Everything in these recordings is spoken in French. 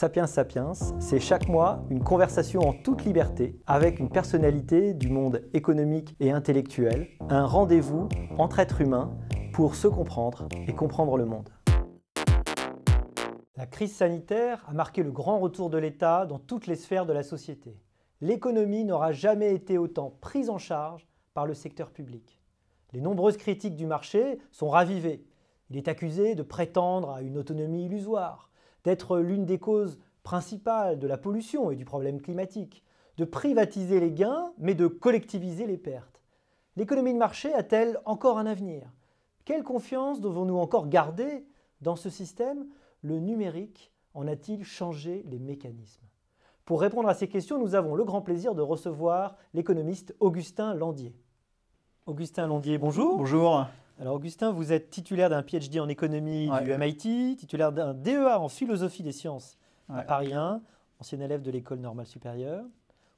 Sapiens Sapiens, c'est chaque mois une conversation en toute liberté avec une personnalité du monde économique et intellectuel, un rendez-vous entre êtres humains pour se comprendre et comprendre le monde. La crise sanitaire a marqué le grand retour de l'État dans toutes les sphères de la société. L'économie n'aura jamais été autant prise en charge par le secteur public. Les nombreuses critiques du marché sont ravivées. Il est accusé de prétendre à une autonomie illusoire, d'être l'une des causes principales de la pollution et du problème climatique, de privatiser les gains, mais de collectiviser les pertes. L'économie de marché a-t-elle encore un avenir? Quelle confiance devons-nous encore garder dans ce système? Le numérique en a-t-il changé les mécanismes? Pour répondre à ces questions, nous avons le grand plaisir de recevoir l'économiste Augustin Landier. Augustin Landier, bonjour. Bonjour. Alors Augustin, vous êtes titulaire d'un PhD en économie du MIT, titulaire d'un DEA en philosophie des sciences à Paris 1, ancien élève de l'école normale supérieure.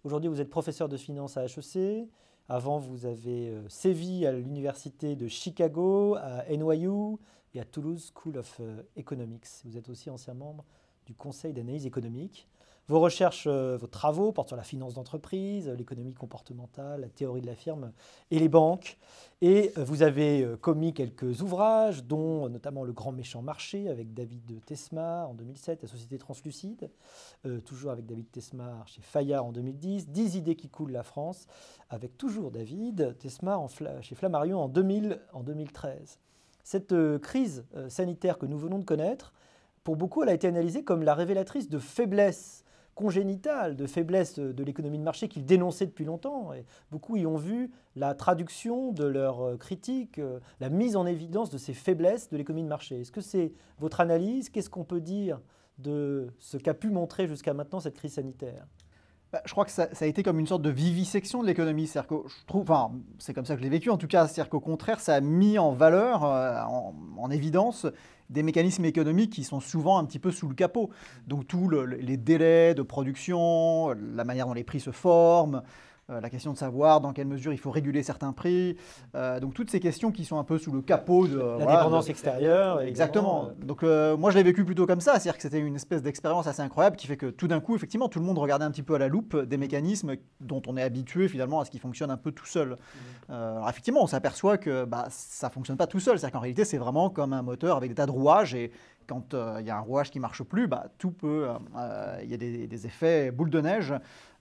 Aujourd'hui, vous êtes professeur de finance à HEC. Avant, vous avez euh, sévi à l'université de Chicago, à NYU et à Toulouse School of euh, Economics. Vous êtes aussi ancien membre du Conseil d'analyse économique. Vos recherches, euh, vos travaux portent sur la finance d'entreprise, l'économie comportementale, la théorie de la firme et les banques. Et euh, vous avez euh, commis quelques ouvrages, dont notamment Le Grand Méchant Marché avec David Tesma en 2007, La Société Translucide, toujours avec David Tesma chez Fayard en 2010, 10 idées qui coulent la France, avec toujours David Tesma chez Flammarion en, 2000, en 2013. Cette crise sanitaire que nous venons de connaître, pour beaucoup, elle a été analysée comme la révélatrice de faiblesses congénitale de faiblesse de l'économie de marché qu'ils dénonçaient depuis longtemps. Et beaucoup y ont vu la traduction de leurs euh, critiques, euh, la mise en évidence de ces faiblesses de l'économie de marché. Est-ce que c'est votre analyse? Qu'est-ce qu'on peut dire de ce qu'a pu montrer jusqu'à maintenant cette crise sanitaire? Bah, je crois que ça, a été comme une sorte de vivisection de l'économie. C'est je trouve, enfin, c'est comme ça que je l'ai vécu en tout cas. C'est-à-dire qu'au contraire, ça a mis en valeur, euh, en, évidence, des mécanismes économiques qui sont souvent un petit peu sous le capot. Donc tous les délais de production, la manière dont les prix se forment, euh, la question de savoir dans quelle mesure il faut réguler certains prix. Euh, donc toutes ces questions qui sont un peu sous le capot de... La dépendance extérieure. Exactement. Donc euh, moi je l'ai vécu plutôt comme ça, c'est-à-dire que c'était une espèce d'expérience assez incroyable qui fait que tout d'un coup, effectivement, tout le monde regardait un petit peu à la loupe des mécanismes dont on est habitué finalement à ce qu'ils fonctionnent un peu tout seul. Mmh. alors effectivement, on s'aperçoit que bah, ça ne fonctionne pas tout seul, c'est-à-dire qu'en réalité c'est vraiment comme un moteur avec des tas de rouages et quand il y a un rouage qui marche plus, bah, tout peut, il y a des, des, effets boule de neige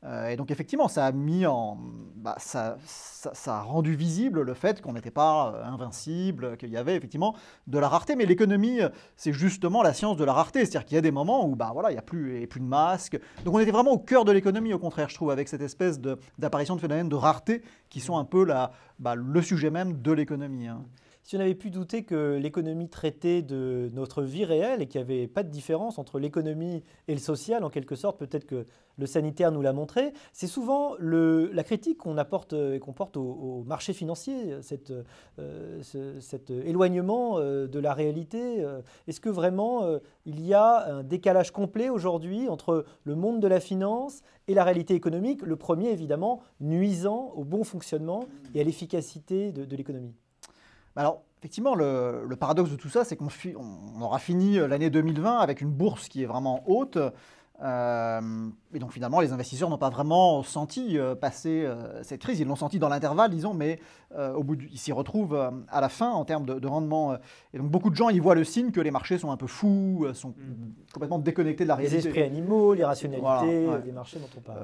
euh, et donc effectivement, ça a mis en, bah, ça, ça, a rendu visible le fait qu'on n'était pas euh, invincible, qu'il y avait effectivement de la rareté. Mais l'économie, c'est justement la science de la rareté, c'est-à-dire qu'il y a des moments où bah voilà, il n'y a plus, plus de masques. Donc on était vraiment au cœur de l'économie, au contraire, je trouve, avec cette espèce d'apparition de, phénomènes de rareté qui sont un peu la, bah, le sujet même de l'économie. Hein si on avait pu douter que l'économie traitait de notre vie réelle et qu'il n'y avait pas de différence entre l'économie et le social, en quelque sorte, peut-être que le sanitaire nous l'a montré, c'est souvent la critique qu'on apporte et qu'on porte au, marché financier, euh, cet éloignement euh, de la réalité. Euh, est-ce que vraiment il y a un décalage complet aujourd'hui entre le monde de la finance et la réalité économique Le premier, évidemment, nuisant au bon fonctionnement et à l'efficacité de l'économie? Alors, effectivement, le, paradoxe de tout ça, c'est qu'on aura fini l'année 2020 avec une bourse qui est vraiment haute, euh, et donc finalement, les investisseurs n'ont pas vraiment senti euh, passer euh, cette crise. Ils l'ont senti dans l'intervalle, disons, mais au bout ils s'y retrouvent à la fin en termes de, rendement. et donc beaucoup de gens y voient le signe que les marchés sont un peu fous, sont mm. complètement déconnectés de la réalité. Les esprits animaux, l'irrationalité des marchés dont on parle.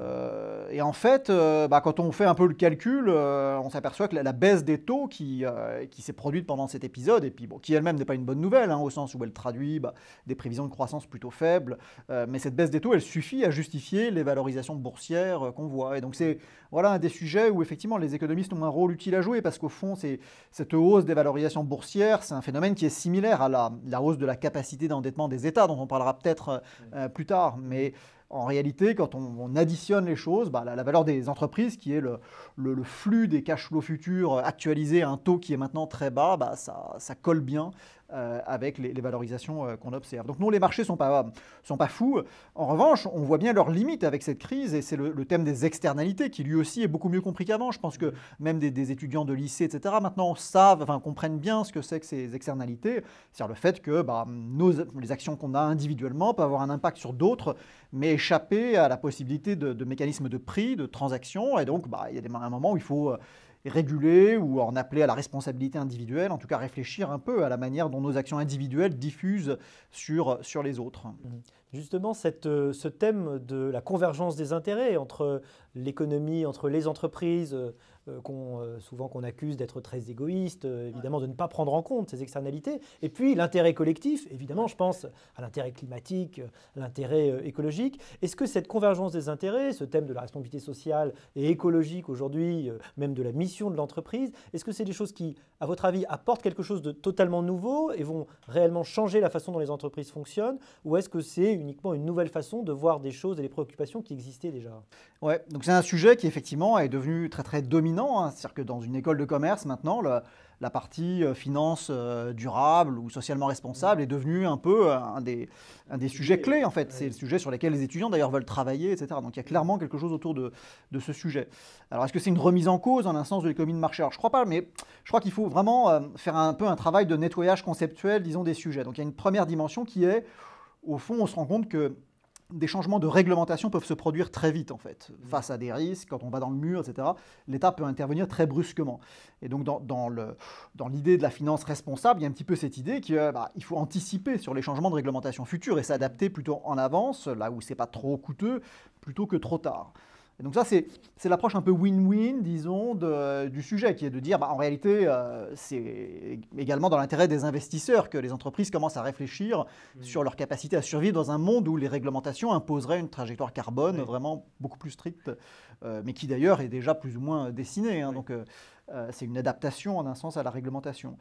et en fait, bah, quand on fait un peu le calcul, on s'aperçoit que la, baisse des taux qui, qui s'est produite pendant cet épisode, et puis bon, qui elle-même n'est pas une bonne nouvelle, hein, au sens où elle traduit bah, des prévisions de croissance plutôt faibles, mais cette baisse des taux elle suffit à justifier les valorisations boursières euh, qu'on voit. Et donc c'est voilà un des sujets où effectivement les économistes ont un rôle utile à jouer parce qu'au fond, c'est cette hausse des valorisations boursières, c'est un phénomène qui est similaire à la, hausse de la capacité d'endettement des États, dont on parlera peut-être euh, plus tard. Mais en réalité, quand on, additionne les choses, bah, la, valeur des entreprises, qui est le, flux des cash flows futurs actualisé à un taux qui est maintenant très bas, bah, ça, colle bien euh, avec les, valorisations euh, qu'on observe. Donc non, les marchés ne sont pas, sont pas fous. En revanche, on voit bien leurs limites avec cette crise, et c'est le, thème des externalités qui lui aussi est beaucoup mieux compris qu'avant. Je pense que même des, étudiants de lycée, etc., maintenant savent, enfin comprennent bien ce que c'est que ces externalités, c'est-à-dire le fait que bah, les actions qu'on a individuellement peuvent avoir un impact sur d'autres, mais échapper à la possibilité de, mécanismes de prix, de transactions, et donc bah, il y a un moment où il faut euh, réguler ou en appeler à la responsabilité individuelle, en tout cas réfléchir un peu à la manière dont nos actions individuelles diffusent sur, sur les autres. Mmh. Justement, euh, ce thème de la convergence des intérêts entre l'économie, entre les entreprises, euh, euh, souvent qu'on accuse d'être très égoïste, évidemment de ne pas prendre en compte ces externalités, et puis l'intérêt collectif, évidemment, je pense à l'intérêt climatique, l'intérêt écologique. Est-ce que cette convergence des intérêts, ce thème de la responsabilité sociale et écologique aujourd'hui, même de la mission de l'entreprise, est-ce que c'est des choses qui, à votre avis, apportent quelque chose de totalement nouveau et vont réellement changer la façon dont les entreprises fonctionnent, ou est-ce que c'est uniquement une nouvelle façon de voir des choses et des préoccupations qui existaient déjà? Ouais, donc c'est un sujet qui effectivement est devenu très très dominant. Hein. C'est-à-dire que dans une école de commerce maintenant, la partie euh, finance euh, durable ou socialement responsable est devenue un peu euh, un des, un des sujets clés en fait. C'est le sujet sur lequel les étudiants d'ailleurs veulent travailler, etc. Donc il y a clairement quelque chose autour de, de ce sujet. Alors est-ce que c'est une remise en cause en un sens de l'économie de marché? Alors je crois pas, mais je crois qu'il faut vraiment faire un peu un travail de nettoyage conceptuel, disons, des sujets. Donc il y a une première dimension qui est au fond, on se rend compte que des changements de réglementation peuvent se produire très vite, en fait. Mmh. Face à des risques, quand on va dans le mur, etc., l'État peut intervenir très brusquement. Et donc, dans, dans l'idée de la finance responsable, il y a un petit peu cette idée qu'il bah, faut anticiper sur les changements de réglementation futurs et s'adapter plutôt en avance, là où c'est pas trop coûteux, plutôt que trop tard. Et donc ça, c'est l'approche un peu win-win, disons, du sujet, qui est de dire, bah, en réalité, euh, c'est également dans l'intérêt des investisseurs que les entreprises commencent à réfléchir mmh. sur leur capacité à survivre dans un monde où les réglementations imposeraient une trajectoire carbone vraiment beaucoup plus stricte, euh, mais qui d'ailleurs est déjà plus ou moins dessinée. Hein. donc euh, c'est une adaptation en un sens à la réglementation.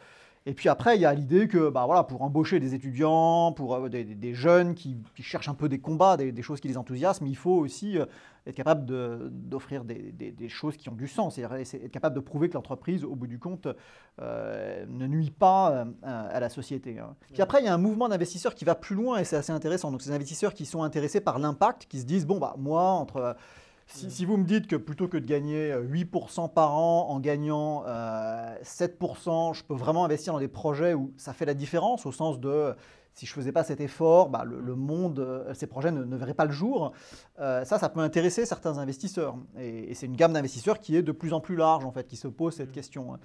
Et puis après, il y a l'idée que bah, voilà, pour embaucher des étudiants, pour euh, des, jeunes qui, cherchent un peu des combats, des, choses qui les enthousiasment, il faut aussi euh, être capable d'offrir des, choses qui ont du sens, c'est-à-dire être capable de prouver que l'entreprise, au bout du compte, euh, ne nuit pas à la société. Hein. Puis après, il y a un mouvement d'investisseurs qui va plus loin et c'est assez intéressant. Donc ces investisseurs qui sont intéressés par l'impact, qui se disent, bon, bah, moi, entre si, vous me dites que plutôt que de gagner 8% euh, par an en gagnant 7%, euh, je peux vraiment investir dans des projets où ça fait la différence, au sens de si je ne faisais pas cet effort, bah, le, monde, euh, ces projets ne, verraient pas le jour. ça, ça peut intéresser certains investisseurs. Et, c'est une gamme d'investisseurs qui est de plus en plus large, en fait, qui se pose cette mmh. question. Hein.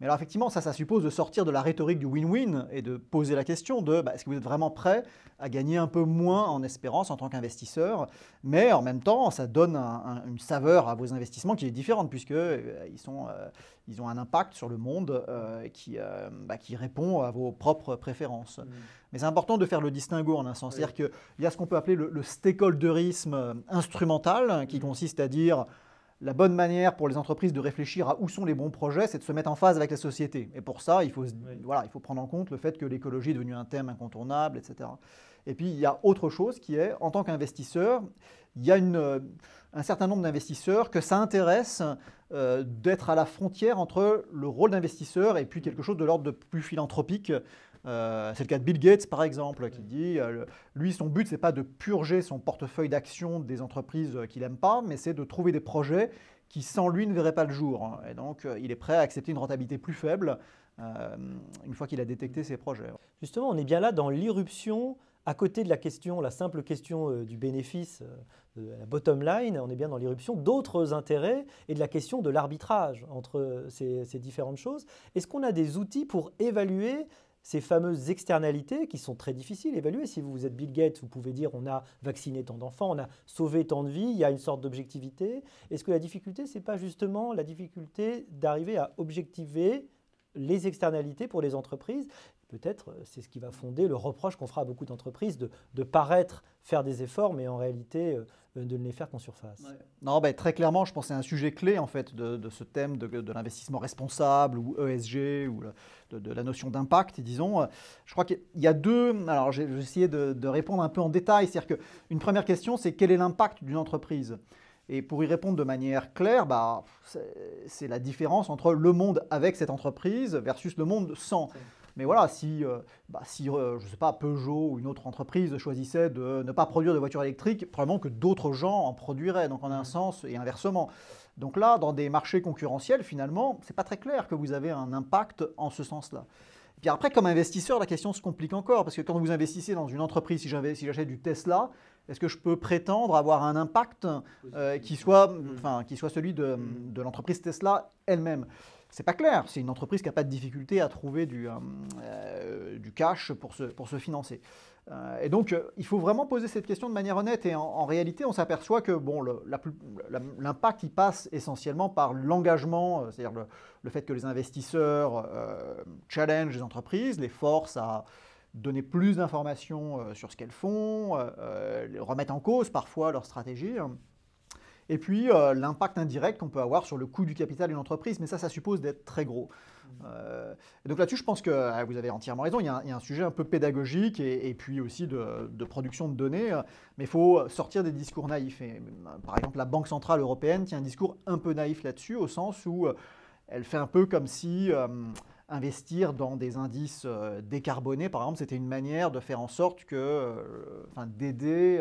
Mais alors effectivement, ça, ça suppose de sortir de la rhétorique du win-win et de poser la question de bah, est-ce que vous êtes vraiment prêt à gagner un peu moins en espérance en tant qu'investisseur, mais en même temps, ça donne une saveur à vos investissements qui est différente puisque euh, ils, sont, euh, ils ont un impact sur le monde euh, qui, bah, qui répond à vos propres préférences. Mmh. Mais c'est important de faire le distinguo en un sens. C'est-à-dire qu'il y a ce qu'on peut appeler le, le stakeholderisme instrumental, qui mmh. consiste à dire la bonne manière pour les entreprises de réfléchir à où sont les bons projets, c'est de se mettre en phase avec la société. Et pour ça, il faut, voilà, il faut prendre en compte le fait que l'écologie est devenue un thème incontournable, etc. Et puis, il y a autre chose qui est, en tant qu'investisseur, il y a une, un certain nombre d'investisseurs que ça intéresse euh, d'être à la frontière entre le rôle d'investisseur et puis quelque chose de l'ordre de plus philanthropique euh, c'est le cas de Bill Gates, par exemple, qui dit, euh, lui, son but, c'est pas de purger son portefeuille d'actions des entreprises qu'il n'aime pas, mais c'est de trouver des projets qui, sans lui, ne verraient pas le jour. Et donc, il est prêt à accepter une rentabilité plus faible une fois qu'il a détecté ses projets. Justement, on est bien là dans l'irruption à côté de la question, la simple question du bénéfice, de la bottom line, on est bien dans l'irruption d'autres intérêts et de la question de l'arbitrage entre ces, ces, différentes choses. Est-ce qu'on a des outils pour évaluer ces fameuses externalités qui sont très difficiles à évaluer? Si vous êtes Bill Gates, vous pouvez dire on a vacciné tant d'enfants, on a sauvé tant de vies, il y a une sorte d'objectivité. Est-ce que la difficulté, ce n'est pas justement la difficulté d'arriver à objectiver les externalités pour les entreprises? Peut-être euh, c'est ce qui va fonder le reproche qu'on fera à beaucoup d'entreprises de, paraître faire des efforts, mais en réalité euh, de ne les faire qu'en surface. Non, ben, très clairement, je pense que c'est un sujet clé en fait de, ce thème de, l'investissement responsable ou ESG ou de, la notion d'impact, disons. Je crois qu'il y a deux. Alors, j'ai essayé de, répondre un peu en détail. C'est-à-dire qu'une première question, c'est quel est l'impact d'une entreprise? Et pour y répondre de manière claire, bah, c'est la différence entre le monde avec cette entreprise versus le monde sans. Mais voilà, si, bah, si je sais pas, Peugeot ou une autre entreprise choisissait de ne pas produire de voitures électriques, probablement que d'autres gens en produiraient, donc en un sens et inversement. Donc là, dans des marchés concurrentiels, finalement, c'est pas très clair que vous avez un impact en ce sens-là. Puis après, comme investisseur, la question se complique encore, parce que quand vous investissez dans une entreprise, si j'achète du Tesla, est-ce que je peux prétendre avoir un impact euh, qui, soit, enfin, qui soit celui de, de l'entreprise Tesla elle-même? C'est pas clair. C'est une entreprise qui n'a pas de difficulté à trouver du, euh, euh, cash pour se, financer. Euh, et donc, il faut vraiment poser cette question de manière honnête. Et en, réalité, on s'aperçoit que bon, l'impact, il passe essentiellement par l'engagement, c'est-à-dire le, fait que les investisseurs challenge les entreprises, les forcent à donner plus d'informations sur ce qu'elles font, remettre en cause parfois leur stratégie. Et puis euh, l'impact indirect qu'on peut avoir sur le coût du capital d'une entreprise, mais ça, ça suppose d'être très gros. Euh, donc là-dessus, je pense que ah, vous avez entièrement raison. Il y, a un, sujet un peu pédagogique et, puis aussi de, production de données, mais il faut sortir des discours naïfs. Et, par exemple, la Banque centrale européenne tient un discours un peu naïf là-dessus, au sens où euh, elle fait un peu comme si investir dans des indices euh, décarbonés, par exemple, c'était une manière de faire en sorte que, euh, enfin, d'aider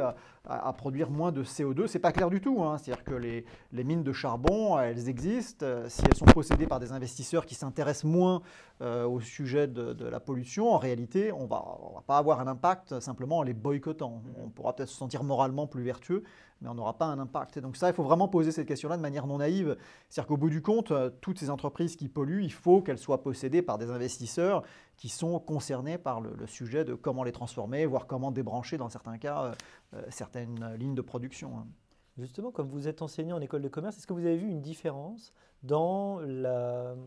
à, produire moins de CO2. C'est pas clair du tout. Hein. C'est-à-dire que les, mines de charbon, elles existent. Si elles sont possédées par des investisseurs qui s'intéressent moins euh, au sujet de, la pollution, en réalité, on va, va pas avoir un impact simplement en les boycottant. On pourra peut-être se sentir moralement plus vertueux, mais on n'aura pas un impact. Et donc ça, il faut vraiment poser cette question-là de manière non naïve. C'est-à-dire qu'au bout du compte, toutes ces entreprises qui polluent, il faut qu'elles soient possédées par des investisseurs qui sont concernés par le, sujet de comment les transformer, voire comment débrancher dans certains cas euh, euh, certaines lignes de production. Hein. Justement, comme vous êtes enseignant en école de commerce, est-ce que vous avez vu une différence dans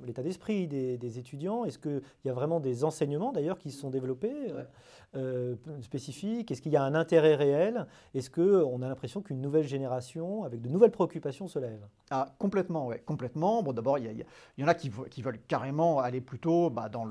l'état d'esprit des, étudiants? Est-ce qu'il y a vraiment des enseignements d'ailleurs qui se sont développés euh, euh, spécifiques? Est-ce qu'il y a un intérêt réel? Est-ce qu'on a l'impression qu'une nouvelle génération avec de nouvelles préoccupations se lève? Ah, Complètement, oui, complètement. Bon, d'abord, il y, en a qui, veulent carrément aller plutôt bah, dans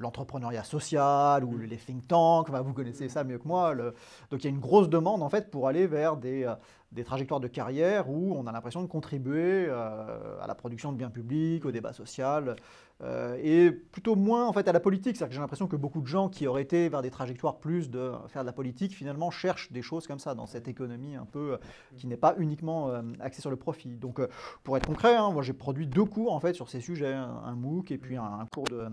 l'entrepreneuriat social ou mm. les think tanks. vous connaissez ça mieux que moi. donc il y a une grosse demande en fait pour aller vers des, euh, des trajectoires de carrière où on a l'impression de contribuer à la production de biens publics, au débat social, euh, et plutôt moins en fait à la politique. C'est-à-dire que j'ai l'impression que beaucoup de gens qui auraient été vers des trajectoires plus de faire de la politique, finalement cherchent des choses comme ça dans cette économie un peu euh, qui n'est pas uniquement euh, axée sur le profit. Donc pour être concret, hein, moi j'ai produit deux cours en fait sur ces sujets, un, MOOC et puis un cours de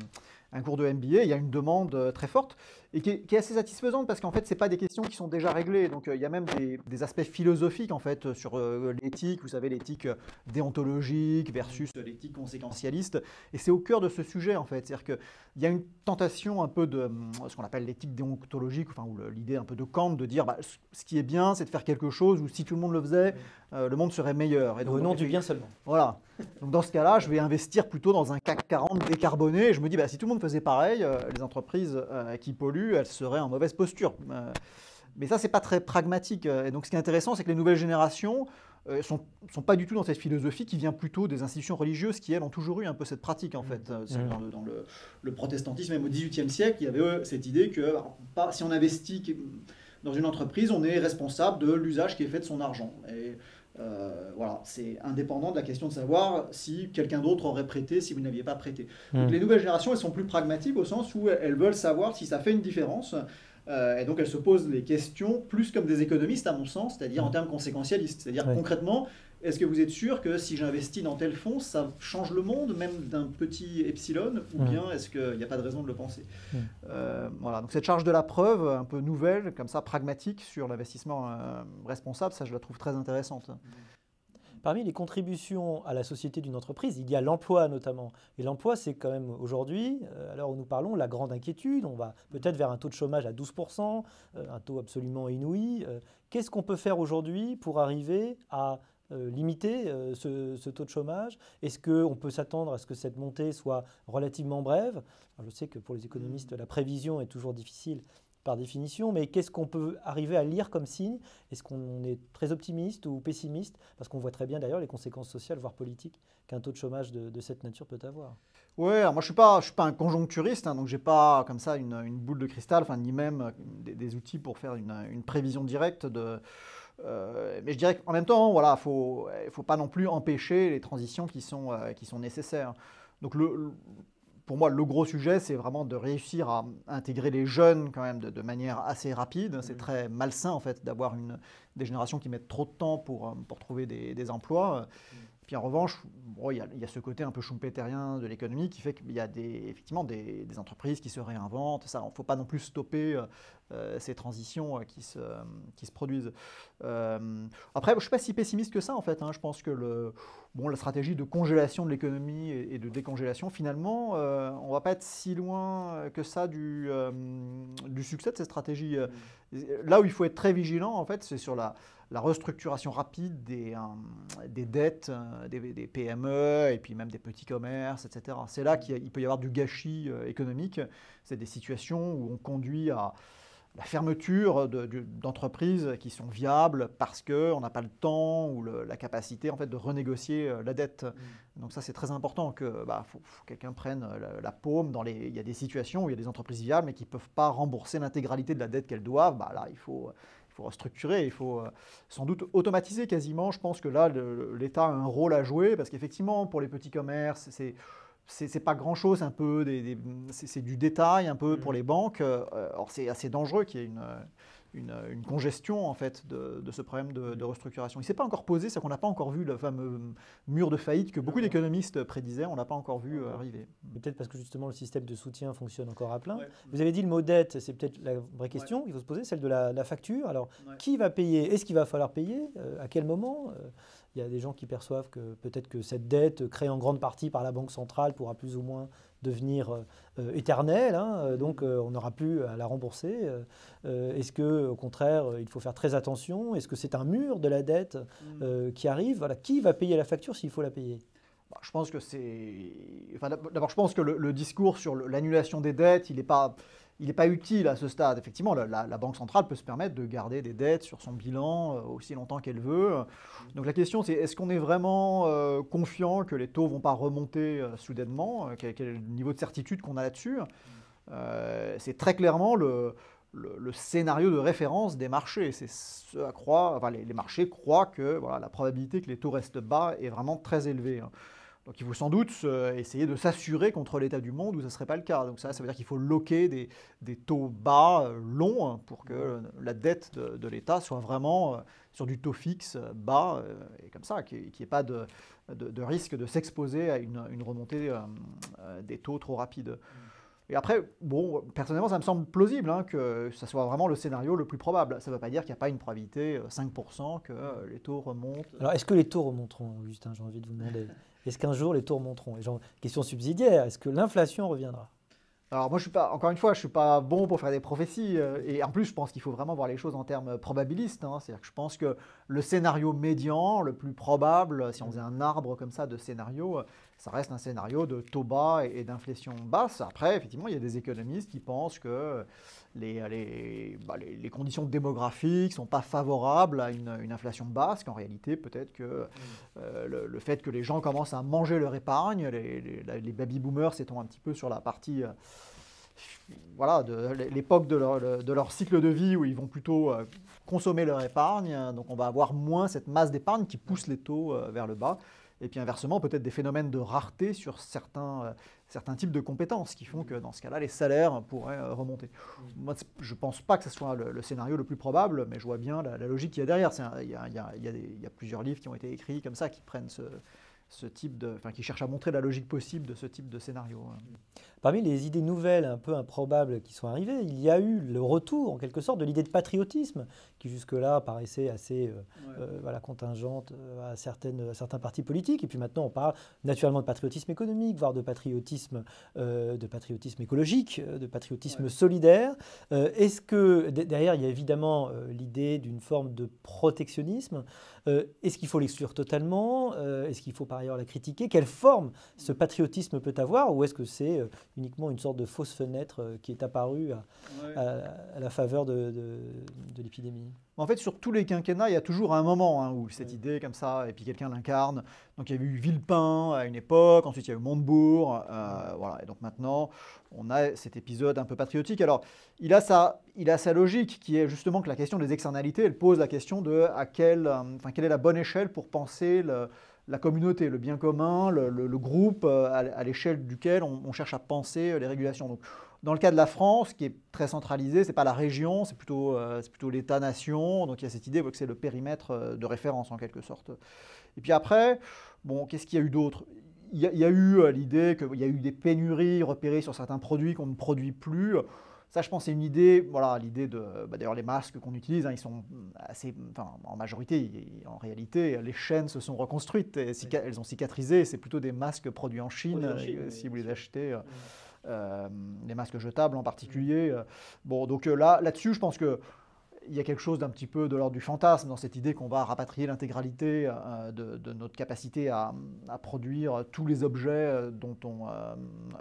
un cours de MBA, il y a une demande très forte et qui est, assez satisfaisante parce qu'en fait, ce pas des questions qui sont déjà réglées. Donc, euh, il y a même des, aspects philosophiques en fait sur euh, l'éthique, vous savez, l'éthique déontologique versus l'éthique conséquentialiste. Et c'est au cœur de ce sujet en fait. C'est-à-dire qu'il y a une tentation un peu de ce qu'on appelle l'éthique déontologique, enfin, ou l'idée un peu de Kant de dire bah, ce qui est bien, c'est de faire quelque chose, ou si tout le monde le faisait, le monde serait meilleur. Et donc, Au nom du bien seulement. Voilà. Donc dans ce cas-là, je vais investir plutôt dans un CAC 40 décarboné. Et je me dis, bah, si tout le monde faisait pareil, euh, les entreprises euh, qui polluent, elles seraient en mauvaise posture. Euh, mais ça, c'est pas très pragmatique. Et donc ce qui est intéressant, c'est que les nouvelles générations ne sont, sont, pas du tout dans cette philosophie qui vient plutôt des institutions religieuses qui, elles, ont toujours eu un peu cette pratique, en fait. Mmh. Dans, le, protestantisme, même au XVIIIe siècle, il y avait cette idée que pas, si on investit dans une entreprise, on est responsable de l'usage qui est fait de son argent. Et euh, voilà, c'est indépendant de la question de savoir si quelqu'un d'autre aurait prêté si vous n'aviez pas prêté. Donc, hmm. les nouvelles générations, elles sont plus pragmatiques au sens où elles veulent savoir si ça fait une différence. Euh, et donc elles se posent les questions plus comme des économistes à mon sens, c'est-à-dire en hmm. termes conséquentialistes. C'est-à-dire concrètement, est-ce que vous êtes sûr que si j'investis dans tel fonds, ça change le monde, même d'un petit epsilon, ou mm. bien est-ce qu'il n'y a pas de raison de le penser mm. euh, Voilà, donc cette charge de la preuve, un peu nouvelle, comme ça, pragmatique sur l'investissement euh, responsable, ça je la trouve très intéressante. Parmi les contributions à la société d'une entreprise, il y a l'emploi notamment. Et l'emploi, c'est quand même aujourd'hui, euh, à l'heure où nous parlons, la grande inquiétude. On va peut-être vers un taux de chômage à 12%, un taux absolument inouï. Qu'est-ce qu'on peut faire aujourd'hui pour arriver à limiter euh, ce, taux de chômage. Est-ce qu'on peut s'attendre à ce que cette montée soit relativement brève? Je sais que pour les économistes, la prévision est toujours difficile par définition, mais qu'est-ce qu'on peut arriver à lire comme signe? Est-ce qu'on est très optimiste ou pessimiste? Parce qu'on voit très bien d'ailleurs les conséquences sociales, voire politiques, qu'un taux de chômage de, cette nature peut avoir. Oui, moi je ne suis, pas, je suis pas un conjoncturiste, hein, donc je n'ai pas comme ça une, boule de cristal, enfin, ni même des, outils pour faire une, une prévision directe de, euh, mais je dirais qu'en même temps, voilà, faut, il ne faut pas non plus empêcher les transitions qui sont, euh, qui sont nécessaires. Donc le, pour moi, le gros sujet, c'est vraiment de réussir à intégrer les jeunes quand même de, manière assez rapide. C'est mmh. très malsain en fait d'avoir des générations qui mettent trop de temps pour, pour trouver des, emplois. Mmh. Puis en revanche, il, y a, ce côté un peu schumpeterien de l'économie qui fait qu'il y a des, effectivement des, entreprises qui se réinventent. Ça, il ne faut pas non plus stopper euh, euh, ces transitions euh, qui, se, qui se produisent. après, je ne suis pas si pessimiste que ça en fait. Hein. Je pense que le, bon, la stratégie de congélation de l'économie et, de décongélation, finalement, on ne va pas être si loin que ça du, du succès de cette stratégie. Là où il faut être très vigilant, en fait, c'est sur la la restructuration rapide des, euh, des dettes euh, des, PME et puis même des petits commerces, etc. C'est là qu'il peut y avoir du gâchis euh, économique. C'est des situations où on conduit à la fermeture d'entreprises qui sont viables parce qu'on n'a pas le temps ou la capacité en fait, de renégocier la dette. Mmh. Donc ça, c'est très important que bah, faut, quelqu'un prenne la, paume. Dans les, il y a des situations où il y a des entreprises viables mais qui ne peuvent pas rembourser l'intégralité de la dette qu'elles doivent. Bah, là, il faut il faut restructurer, il faut euh, sans doute automatiser quasiment. Je pense que là, l'État a un rôle à jouer parce qu'effectivement, pour les petits commerces, c'est c'est pas grand chose, un peu, c'est du détail un peu pour mmh. les banques. Euh, or, c'est assez dangereux qu'il y ait une, une, congestion en fait de, ce problème de, restructuration. Il ne s'est pas encore posé, c'est qu'on n'a pas encore vu le fameux mur de faillite que beaucoup d'économistes prédisaient, on n'a pas encore vu euh, arriver. Peut-être parce que justement le système de soutien fonctionne encore à plein. Vous avez dit le mot dette, c'est peut-être la vraie question qu'il faut se poser, celle de la, facture. Alors, qui va payer? Est-ce qu'il va falloir payer? Euh, À quel moment? Euh, il y a des gens qui perçoivent que peut-être que cette dette, créée en grande partie par la Banque centrale, pourra plus ou moins devenir euh, euh, éternelle, hein, euh, donc on n'aura plus à la rembourser. Est-ce que, au contraire, il faut faire très attention Est-ce que c'est un mur de la dette mm. qui arrive voilà, Qui va payer la facture s'il faut la payer? Bah, je pense que c'est. Enfin, D'abord, je pense que le discours sur l'annulation des dettes, il n'est pas il n'est pas utile à ce stade. Effectivement, la, Banque centrale peut se permettre de garder des dettes sur son bilan euh, aussi longtemps qu'elle veut. Donc la question, c'est est-ce qu'on est vraiment euh, confiant que les taux vont pas remonter euh, soudainement quel, est le niveau de certitude qu'on a là-dessus C'est très clairement le, scénario de référence des marchés. C'est ce à croire, enfin, les, marchés croient que voilà, la probabilité que les taux restent bas est vraiment très élevée. Hein. Donc il faut sans doute essayer de s'assurer contre l'état du monde où ça ne serait pas le cas. Donc ça, ça veut dire qu'il faut loquer des, taux bas euh, longs hein, pour que la dette de, l'État soit vraiment euh, sur du taux fixe bas euh, et comme ça, qu'il n'y ait pas de, risque de s'exposer à une, remontée des taux trop rapide. Et après, bon, personnellement, ça me semble plausible hein, que ce soit vraiment le scénario le plus probable. Ça ne veut pas dire qu'il n'y a pas une probabilité 5% que les taux remontent. Alors, est-ce que les taux remonteront, Justin J'ai envie de vous demander. Est-ce qu'un jour les taux remonteront? Et genre, question subsidiaire, est-ce que l'inflation reviendra? Alors moi, je suis pas, encore une fois, je suis pas bon pour faire des prophéties. Euh, et en plus, je pense qu'il faut vraiment voir les choses en termes probabilistes. Hein. C'est-à-dire que je pense que le scénario médian, le plus probable, si on faisait un arbre comme ça de scénarios, ça reste un scénario de taux bas et, d'inflation basse. Après, effectivement, il y a des économistes qui pensent que les, les, bah, les, conditions démographiques ne sont pas favorables à une, inflation basse, qu'en réalité, peut-être que euh, le, fait que les gens commencent à manger leur épargne, les, baby-boomers s'étant un petit peu sur la partie... Euh, voilà, de l'époque de leur, de leur, cycle de vie où ils vont plutôt euh, consommer leur épargne. Donc on va avoir moins cette masse d'épargne qui pousse les taux vers le bas. Et puis inversement, peut-être des phénomènes de rareté sur certains, euh, certains types de compétences qui font que dans ce cas-là, les salaires pourraient euh, remonter. Moi, je ne pense pas que ce soit le, scénario le plus probable, mais je vois bien la, logique qu'il y a derrière. Il y, a plusieurs livres qui ont été écrits comme ça, qui prennent ce, type de, enfin, qui cherche à montrer la logique possible de ce type de scénario. Hein. Parmi les idées nouvelles, un peu improbables qui sont arrivées, il y a eu le retour, en quelque sorte, de l'idée de patriotisme, qui jusque-là paraissait assez euh, euh, voilà, contingente euh, à, certaines, à certains partis politiques. Et puis maintenant, on parle naturellement de patriotisme économique, voire de patriotisme, de patriotisme écologique, de patriotisme solidaire. Est-ce que derrière, il y a évidemment l'idée d'une forme de protectionnisme Est-ce qu'il faut l'exclure totalement Est-ce qu'il faut par ailleurs la critiquer? Quelle forme ce patriotisme peut avoir? Ou est-ce que c'est uniquement une sorte de fausse fenêtre euh, qui est apparue à, la faveur de, de, l'épidémie en fait, sur tous les quinquennats, il y a toujours un moment hein, où cette idée comme ça, et puis quelqu'un l'incarne. Donc il y a eu Villepin à une époque, ensuite il y a eu Montebourg, euh, voilà. Et donc maintenant, on a cet épisode un peu patriotique. Alors, il a sa, il a sa logique qui est justement que la question des externalités, elle pose la question de à quelle, enfin, quelle est la bonne échelle pour penser le, la communauté, le bien commun, le, groupe à, l'échelle duquel on, cherche à penser les régulations. Donc, dans le cas de la France, qui est très centralisée, ce n'est pas la région, c'est plutôt, plutôt l'État-nation. Donc il y a cette idée que c'est le périmètre de référence en quelque sorte. Et puis après, bon, qu'est-ce qu'il y a eu d'autre? Il y, a, eu l'idée qu'il y a eu des pénuries repérées sur certains produits qu'on ne produit plus. Ça, je pense, c'est une idée. Voilà, l'idée de. Bah, d'ailleurs, les masques qu'on utilise, hein, ils sont assez. Enfin, en majorité, en réalité, les chaînes se sont reconstruites. Et Elles ont cicatrisé. C'est plutôt des masques produits en Chine, euh, si vous les achetez. Euh, euh, les masques jetables en particulier. Bon, donc là, là-dessus, je pense que il y a quelque chose d'un petit peu de l'ordre du fantasme dans cette idée qu'on va rapatrier l'intégralité euh, de, notre capacité à, produire tous les objets euh, dont euh,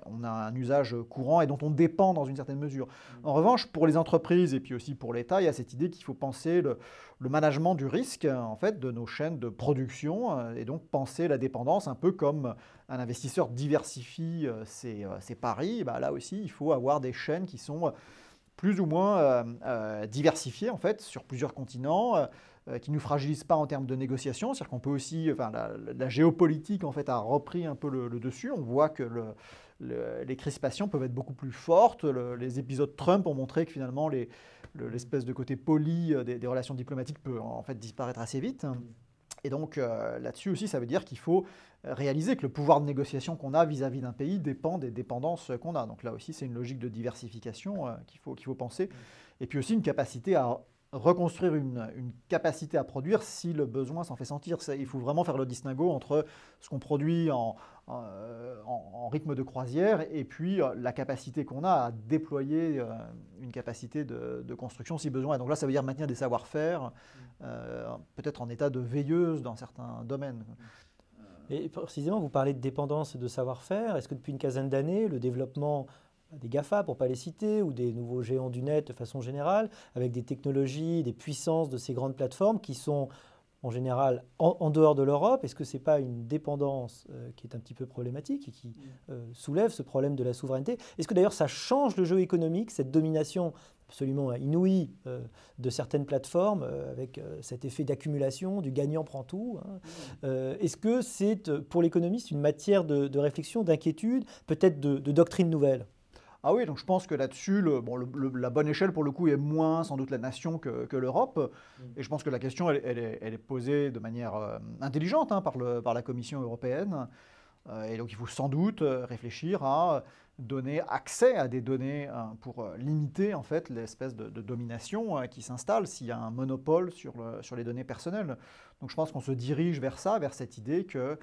on, a un usage courant et dont on dépend dans une certaine mesure. Mm. En revanche, pour les entreprises et puis aussi pour l'État, il y a cette idée qu'il faut penser le, management du risque en fait de nos chaînes de production et donc penser la dépendance un peu comme un investisseur diversifie ses, paris. Bah, là aussi, il faut avoir des chaînes qui sont plus ou moins euh, euh, diversifié en fait sur plusieurs continents, euh, qui ne nous fragilise pas en termes de négociation. C'est-à-dire qu'on peut aussi, enfin, la, géopolitique en fait a repris un peu le, dessus. On voit que le, les crispations peuvent être beaucoup plus fortes. les épisodes Trump ont montré que finalement l'espèce de côté poli des, des, relations diplomatiques peut en fait disparaître assez vite. Et donc là-dessus aussi, ça veut dire qu'il faut réaliser que le pouvoir de négociation qu'on a vis-à-vis d'un pays dépend des dépendances qu'on a. Donc là aussi, c'est une logique de diversification euh, qu'il faut, qu'il faut penser. Et puis aussi une capacité à reconstruire une, capacité à produire si le besoin s'en fait sentir. il faut vraiment faire le distinguo entre ce qu'on produit en, en, rythme de croisière et puis euh, la capacité qu'on a à déployer euh, une capacité de, construction si besoin. Et donc là, ça veut dire maintenir des savoir-faire, peut-être en état de veilleuse dans certains domaines. Et précisément, vous parlez de dépendance et de savoir-faire. Est-ce que depuis une quinzaine d'années, le développement des GAFA, pour ne pas les citer, ou des nouveaux géants du net de façon générale, avec des technologies, des puissances de ces grandes plateformes qui sont en général en, dehors de l'Europe Est-ce que ce n'est pas une dépendance euh, qui est un petit peu problématique et qui mm. euh, soulève ce problème de la souveraineté? Est-ce que d'ailleurs ça change le jeu économique, cette domination absolument inouïe euh, de certaines plateformes, avec cet effet d'accumulation, du gagnant prend tout hein? Mm. Est-ce que c'est pour l'économiste une matière de, réflexion, d'inquiétude, peut-être de, de doctrine nouvelle? Ah oui, donc je pense que là-dessus, bon, la bonne échelle pour le coup est moins sans doute la nation que, l'Europe. Mm. Et je pense que la question, elle, est, posée de manière euh, intelligente hein, par, la Commission européenne. Euh, et donc il faut sans doute euh, réfléchir à donner accès à des données pour limiter en fait l'espèce de, domination qui s'installe s'il y a un monopole sur, sur les données personnelles. Donc je pense qu'on se dirige vers ça, vers cette idée que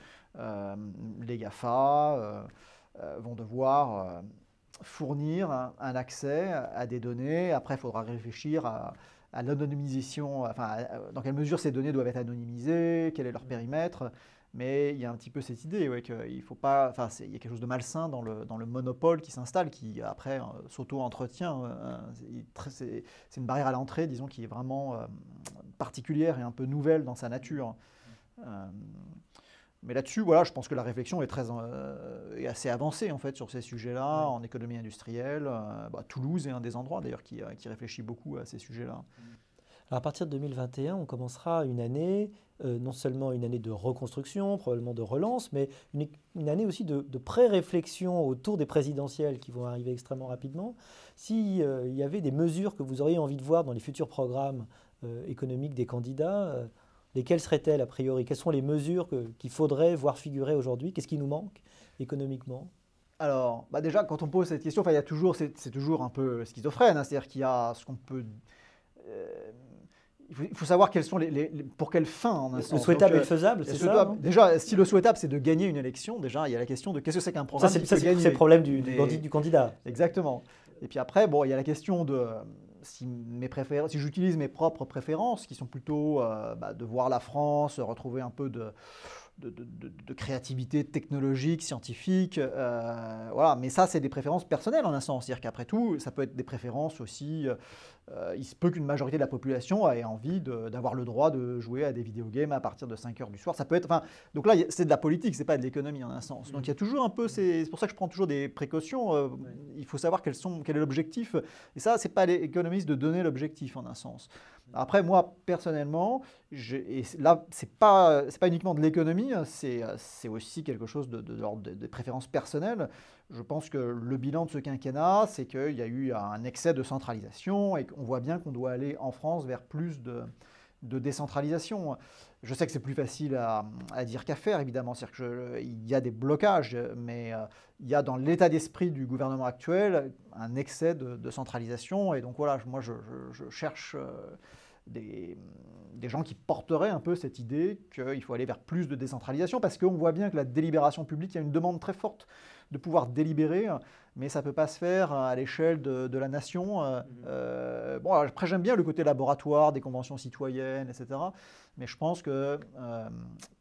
les GAFA vont devoir fournir un, accès à des données. Après, il faudra réfléchir à, l'anonymisation, enfin, dans quelle mesure ces données doivent être anonymisées, quel est leur périmètre. Mais il y a un petit peu cette idée ouais, qu'il faut pas, enfin, il y a quelque chose de malsain dans le, dans le monopole qui s'installe, qui après euh, s'auto-entretient. Euh, c'est une barrière à l'entrée, disons, qui est vraiment euh, particulière et un peu nouvelle dans sa nature. Mais là-dessus, voilà, je pense que la réflexion est, très, euh, assez avancée en fait sur ces sujets-là, en économie industrielle. Euh, bah, Toulouse est un des endroits d'ailleurs qui, euh, qui, réfléchit beaucoup à ces sujets-là. Mm. Alors à partir de 2021, on commencera une année, non seulement une année de reconstruction, probablement de relance, mais une, année aussi de, pré-réflexion autour des présidentielles qui vont arriver extrêmement rapidement. S'il y avait des mesures que vous auriez envie de voir dans les futurs programmes économiques des candidats, Lesquelles seraient-elles a priori? Quelles sont les mesures qu'il faudrait voir figurer aujourd'hui? Qu'est-ce qui nous manque économiquement? Alors, bah déjà, quand on pose cette question, il y a toujours, c'est toujours un peu schizophrène, hein. c'est-à-dire qu'il y a ce qu'on peut, euh, il, faut, savoir quelles sont les, pour quelle fin. le souhaitable et le faisable, c'est ça Déjà, si le souhaitable c'est de gagner une élection, déjà il y a la question de qu'est-ce que c'est qu'un programme. Ça, c'est le problème du, du, candidat. Exactement. Et puis après, bon, il y a la question de si, mes si j'utilise mes propres préférences, qui sont plutôt euh, bah, de voir la France, retrouver un peu de, de, créativité technologique, scientifique. Euh, voilà. Mais ça, c'est des préférences personnelles en un sens. C'est-à-dire qu'après tout, ça peut être des préférences aussi. Euh, il se peut qu'une majorité de la population ait envie d'avoir le droit de jouer à des vidéogames à partir de 5 heures du soir. Ça peut être. Donc là, c'est de la politique, c'est pas de l'économie en un sens. Donc il y a toujours un peu. C'est pour ça que je prends toujours des précautions. Euh, il faut savoir quels sont, quel est l'objectif. Et ça, c'est pas l'économiste de donner l'objectif en un sens. Après, moi, personnellement, et là, ce n'est pas, pas uniquement de l'économie, hein, c'est aussi quelque chose de, de, de, préférences personnelles. Je pense que le bilan de ce quinquennat, c'est qu'il y a eu un excès de centralisation et qu'on voit bien qu'on doit aller en France vers plus de, décentralisation. Je sais que c'est plus facile à, dire qu'à faire, évidemment. C'est-à-dire qu'il y a des blocages, mais euh, il y a dans l'état d'esprit du gouvernement actuel un excès de, centralisation. Et donc voilà, moi je, cherche euh, des, des, gens qui porteraient un peu cette idée qu'il faut aller vers plus de décentralisation, parce qu'on voit bien que la délibération publique, il y a une demande très forte de pouvoir délibérer, mais ça ne peut pas se faire à l'échelle de, la nation. Euh, mmh. euh, bon, après, j'aime bien le côté laboratoire des conventions citoyennes, etc. Mais je pense que euh,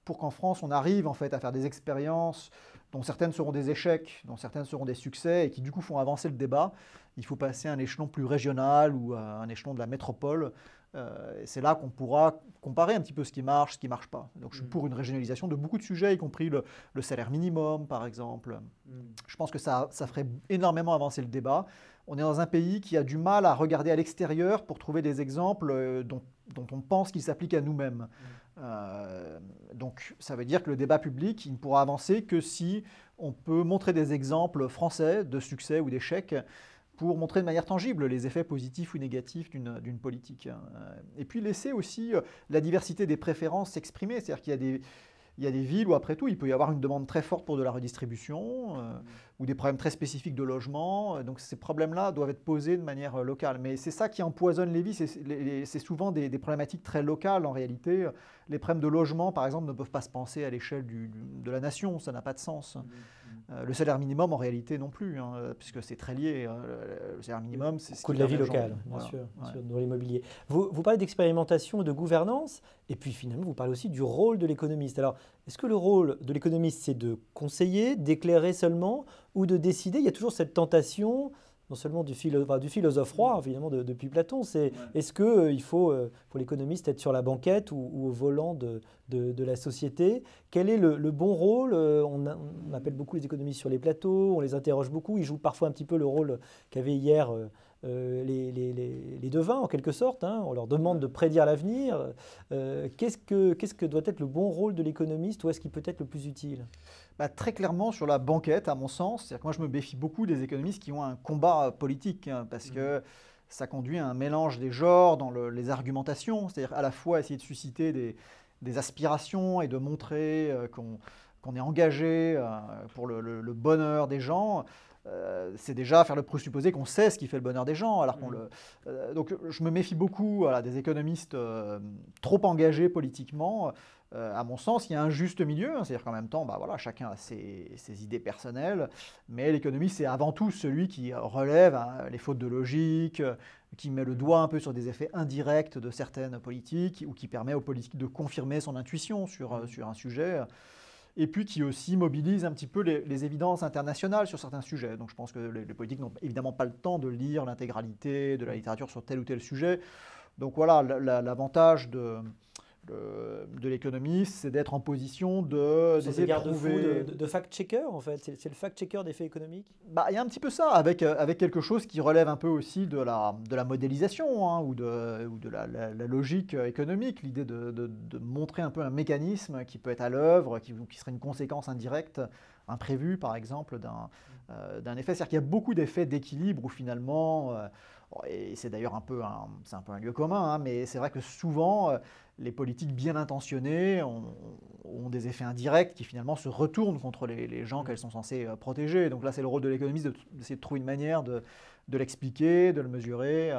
pour qu'en France, on arrive en fait à faire des expériences dont certaines seront des échecs, dont certaines seront des succès, et qui du coup font avancer le débat, il faut passer à un échelon plus régional ou à un échelon de la métropole euh, c'est là qu'on pourra comparer un petit peu ce qui marche, ce qui ne marche pas. Donc je suis mm. pour une régionalisation de beaucoup de sujets, y compris le, salaire minimum, par exemple. Mm. Je pense que ça, ça, ferait énormément avancer le débat. On est dans un pays qui a du mal à regarder à l'extérieur pour trouver des exemples euh, dont, on pense qu'ils s'appliquent à nous-mêmes. Mm. Euh, donc ça veut dire que le débat public, il ne pourra avancer que si on peut montrer des exemples français de succès ou d'échecs pour montrer de manière tangible les effets positifs ou négatifs d'une politique. Hein. Et puis laisser aussi euh, la diversité des préférences s'exprimer, c'est-à-dire qu'il y a des... Y a des villes où, après tout, il peut y avoir une demande très forte pour de la redistribution euh, ou des problèmes très spécifiques de logement. Donc, ces problèmes-là doivent être posés de manière euh, locale. Mais c'est ça qui empoisonne les vies. C'est souvent des, des, problématiques très locales en réalité. Les problèmes de logement, par exemple, ne peuvent pas se penser à l'échelle de la nation. Ça n'a pas de sens. Mmh. Euh, le salaire minimum, en réalité, non plus, hein, puisque c'est très lié. Le salaire minimum, c'est ce coût de la vie locale, bien sûr, dans l'immobilier. Vous, vous, parlez d'expérimentation et de gouvernance, et puis finalement, vous parlez aussi du rôle de l'économiste. Alors, est-ce que le rôle de l'économiste, c'est de conseiller, d'éclairer seulement, ou de décider? Il y a toujours cette tentation non seulement du, du philosophe roi, évidemment, depuis Platon. C'est est-ce qu'il euh, il faut, euh, pour l'économiste, être sur la banquette ou, au volant de, de, la société? Quel est le, bon rôle? Euh, on, on, appelle beaucoup les économistes sur les plateaux, on les interroge beaucoup. Ils jouent parfois un petit peu le rôle qu'avait hier euh, les, les, les, devins, en quelque sorte. Hein. On leur demande de prédire l'avenir. Euh, qu'est-ce, que, qu'est-ce que doit être le bon rôle de l'économiste ou est-ce qu'il peut être le plus utile? Bah, Très clairement sur la banquette, à mon sens. C'est-à-dire que moi, je me méfie beaucoup des économistes qui ont un combat politique hein, parce que mmh. ça conduit à un mélange des genres dans les argumentations. C'est-à-dire à la fois essayer de susciter des, des aspirations et de montrer euh, qu'on, qu'on est engagé pour le, le, bonheur des gens, euh, c'est déjà faire le présupposé qu'on sait ce qui fait le bonheur des gens. Alors qu'on mm. le, euh, donc je me méfie beaucoup des économistes euh, trop engagés politiquement. à mon sens, il y a un juste milieu, hein. c'est-à-dire qu'en même temps, bah, voilà, chacun a ses, idées personnelles, mais l'économiste, c'est avant tout celui qui relève hein, les fautes de logique, qui met le doigt un peu sur des effets indirects de certaines politiques, ou qui permet aux politiques de confirmer son intuition sur, mm. sur un sujet et puis qui aussi mobilise un petit peu les, évidences internationales sur certains sujets. Donc je pense que les, politiques n'ont évidemment pas le temps de lire l'intégralité de la littérature sur tel ou tel sujet. Donc voilà, l'avantage de, de l'économiste, c'est d'être en position de d'essayer de trouver de, de, fact-checker en fait. C'est le fact-checker des faits économiques. Bah il y a un petit peu ça avec euh, avec quelque chose qui relève un peu aussi de la de la modélisation hein, ou de ou de la, logique économique, l'idée de, de, montrer un peu un mécanisme qui peut être à l'œuvre, qui, qui serait une conséquence indirecte imprévue par exemple d'un euh, d'un effet. C'est-à-dire qu'il y a beaucoup d'effets d'équilibre où finalement euh, et c'est d'ailleurs un peu un, un peu un lieu commun, hein, mais c'est vrai que souvent les politiques bien intentionnées ont, des effets indirects qui finalement se retournent contre les, gens qu'elles sont censées euh, protéger. Donc là, c'est le rôle de l'économiste d'essayer de, trouver une manière de, de l'expliquer, de le mesurer.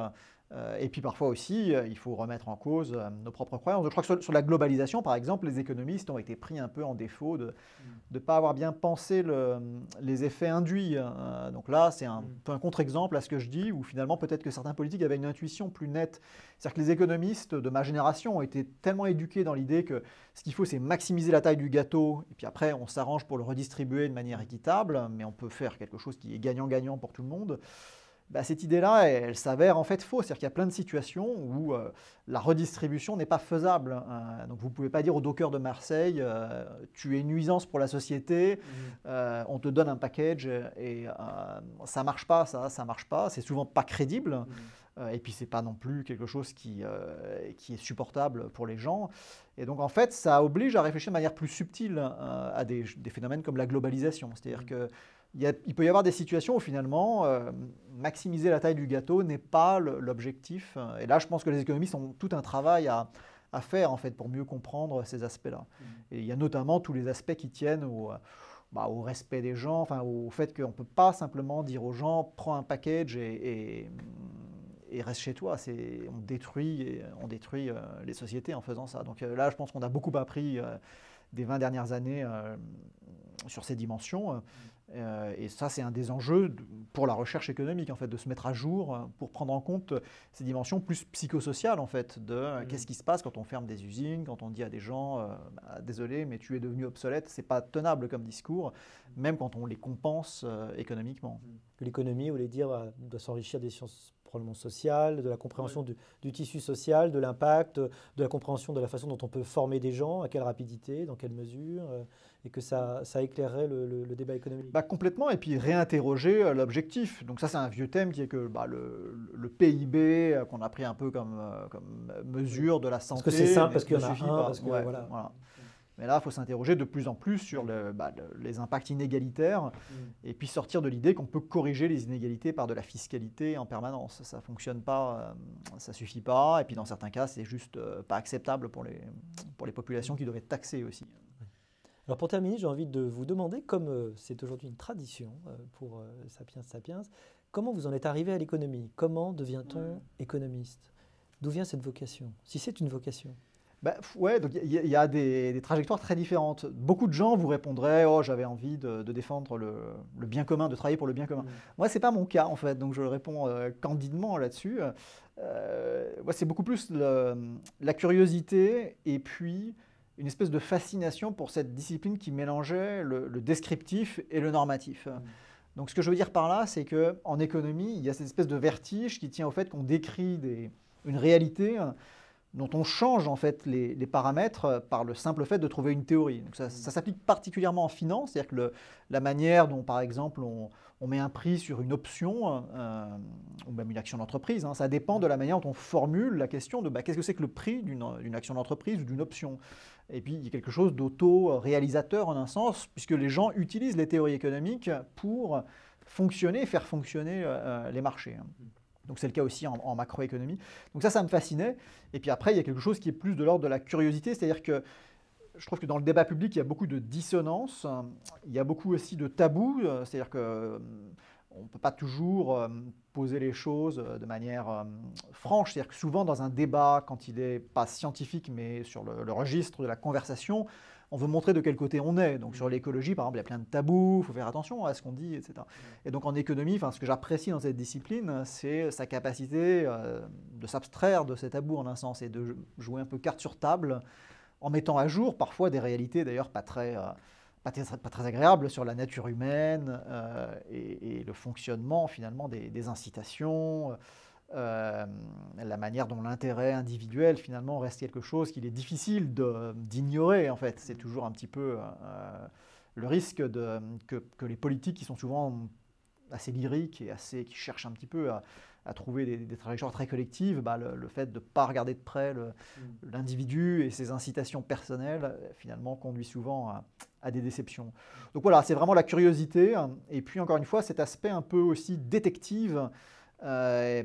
Euh, et puis parfois aussi, euh, il faut remettre en cause euh, nos propres croyances. je crois que sur, la globalisation, par exemple, les économistes ont été pris un peu en défaut de ne mm. pas avoir bien pensé les effets induits. donc là, c'est un mm. peu un contre-exemple à ce que je dis, où finalement peut-être que certains politiques avaient une intuition plus nette. C'est-à-dire que les économistes de ma génération ont été tellement éduqués dans l'idée que ce qu'il faut, c'est maximiser la taille du gâteau, et puis après, on s'arrange pour le redistribuer de manière équitable, mais on peut faire quelque chose qui est gagnant-gagnant pour tout le monde. Bah, cette idée-là, elle, s'avère en fait fausse. C'est-à-dire qu'il y a plein de situations où euh, la redistribution n'est pas faisable. Hein. donc vous ne pouvez pas dire au docker de Marseille, euh, tu es une nuisance pour la société, mmh. euh, on te donne un package et ça ne marche pas, ça, ça marche pas. C'est souvent pas crédible. Mmh. et puis, ce n'est pas non plus quelque chose qui, qui est supportable pour les gens. Et donc, en fait, ça oblige à réfléchir de manière plus subtile à des, des phénomènes comme la globalisation. C'est-à-dire mmh. que il, peut y avoir des situations où finalement, euh, maximiser la taille du gâteau n'est pas l'objectif. Et là, je pense que les économistes ont tout un travail à, faire en fait pour mieux comprendre ces aspects-là. Mmh. Et il y a notamment tous les aspects qui tiennent au, bah, au respect des gens, enfin, au fait qu'on ne peut pas simplement dire aux gens prends un package et, et, reste chez toi. On détruit, on détruit euh, les sociétés en faisant ça. Donc euh, là, je pense qu'on a beaucoup appris des 20 dernières années sur ces dimensions. Euh, et ça, c'est un des enjeux pour la recherche économique, en fait, de se mettre à jour euh, pour prendre en compte ces dimensions plus psychosociales, en fait, de euh, mmh. qu'est-ce qui se passe quand on ferme des usines, quand on dit à des gens, bah, désolé, mais tu es devenu obsolète, c'est pas tenable comme discours, même quand on les compense économiquement. L'économie, vous voulez dire, doit s'enrichir des sciences probablement sociales, de la compréhension du, du, tissu social, de l'impact, de la compréhension de la façon dont on peut former des gens, à quelle rapidité, dans quelle mesure et que ça, ça éclairerait le, débat économique. Bah, Complètement, et puis réinterroger euh, l'objectif. Donc ça, c'est un vieux thème qui est que bah, le, PIB, euh, qu'on a pris un peu comme, euh, comme mesure de la santé... Parce que c'est simple, parce qu'il y en a un, parce que, voilà. Mais là, il faut s'interroger de plus en plus sur bah, les impacts inégalitaires mm. et puis sortir de l'idée qu'on peut corriger les inégalités par de la fiscalité en permanence. Ça ne fonctionne pas, ça ne suffit pas. Et puis dans certains cas, c'est juste pas acceptable pour les, pour les populations qui doivent être taxées aussi. Alors pour terminer, j'ai envie de vous demander, comme euh, c'est aujourd'hui une tradition euh, pour euh, Sapiens Sapiens, comment vous en êtes arrivé à l'économie? Comment devient-on économiste? D'où vient cette vocation? Si c'est une vocation bah, ouais, donc il y, a des, trajectoires très différentes. Beaucoup de gens vous répondraient Oh, j'avais envie de, défendre le, bien commun, de travailler pour le bien commun. Moi, Moi, c'est pas mon cas en fait, donc je réponds candidement là-dessus. moi, c'est beaucoup plus la curiosité et puis une espèce de fascination pour cette discipline qui mélangeait le, descriptif et le normatif. Mmh. Donc ce que je veux dire par là, c'est qu'en économie, il y a cette espèce de vertige qui tient au fait qu'on décrit une réalité dont on change en fait les, paramètres par le simple fait de trouver une théorie. Donc ça, s'applique particulièrement en finance, c'est-à-dire que la manière dont par exemple on, met un prix sur une option euh, ou même une action d'entreprise, hein, ça dépend de la manière dont on formule la question de bah, qu'est-ce que c'est que le prix d'une action d'entreprise ou d'une option. Et puis il y a quelque chose d'auto-réalisateur en un sens, puisque les gens utilisent les théories économiques pour fonctionner, faire fonctionner euh, les marchés. Hein. Donc c'est le cas aussi en, macroéconomie. Donc ça, ça me fascinait. Et puis après, il y a quelque chose qui est plus de l'ordre de la curiosité, c'est-à-dire que je trouve que dans le débat public, il y a beaucoup de dissonance, il y a beaucoup aussi de tabous, c'est-à-dire que on ne peut pas toujours euh, poser les choses de manière euh, franche. C'est-à-dire que souvent dans un débat, quand il n'est pas scientifique, mais sur le, registre de la conversation, on veut montrer de quel côté on est. Donc sur l'écologie, par exemple, il y a plein de tabous, il faut faire attention à ce qu'on dit, etc. Et donc en économie, ce que j'apprécie dans cette discipline, c'est sa capacité euh, de s'abstraire de ces tabous en un sens et de jouer un peu carte sur table en mettant à jour parfois des réalités d'ailleurs pas très... Pas très, agréables sur la nature humaine euh, et, le fonctionnement finalement des incitations, euh, la manière dont l'intérêt individuel finalement reste quelque chose qu'il est difficile d'ignorer en fait. C'est toujours un petit peu euh, le risque de, que, les politiques qui sont souvent assez lyriques et assez, qui cherchent un petit peu à, trouver des, trajectoires très collectives, bah, le, fait de ne pas regarder de près mm. l'individu et ses incitations personnelles finalement conduit souvent à, à des déceptions. Donc voilà, c'est vraiment la curiosité et puis encore une fois cet aspect un peu aussi détective euh,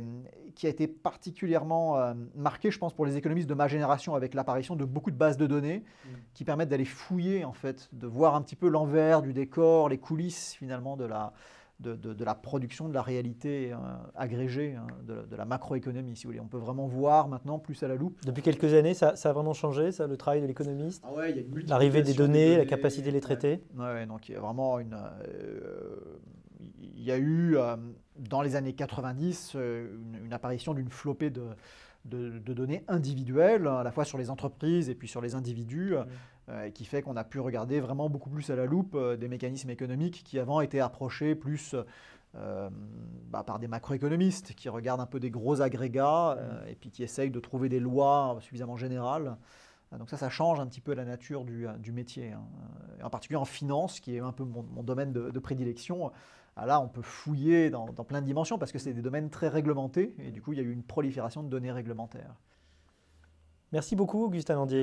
qui a été particulièrement euh, marqué, je pense, pour les économistes de ma génération avec l'apparition de beaucoup de bases de données mm. qui permettent d'aller fouiller, en fait, de voir un petit peu l'envers du décor, les coulisses finalement de la, de, de, la production, de la réalité euh, agrégée, hein, de, la macroéconomie, si vous voulez. On peut vraiment voir maintenant plus à la loupe. Depuis quelques années, ça, ça a vraiment changé, ça, le travail de l'économiste ah L'arrivée des données, la capacité de les traiter Oui, donc il y a vraiment une il y a eu euh, dans les années 90 euh, une, apparition d'une flopée de, de, données individuelles, à la fois sur les entreprises et puis sur les individus, euh, qui fait qu'on a pu regarder vraiment beaucoup plus à la loupe des mécanismes économiques qui avant étaient approchés plus bah, par des macroéconomistes qui regardent un peu des gros agrégats et puis qui essayent de trouver des lois suffisamment générales. Donc ça, ça change un petit peu la nature du, du métier. Hein. en particulier en finance, qui est un peu mon, domaine de, prédilection. Ah, là, on peut fouiller dans, dans plein de dimensions parce que c'est des domaines très réglementés et du coup, il y a eu une prolifération de données réglementaires. Merci beaucoup, Augustin Landier.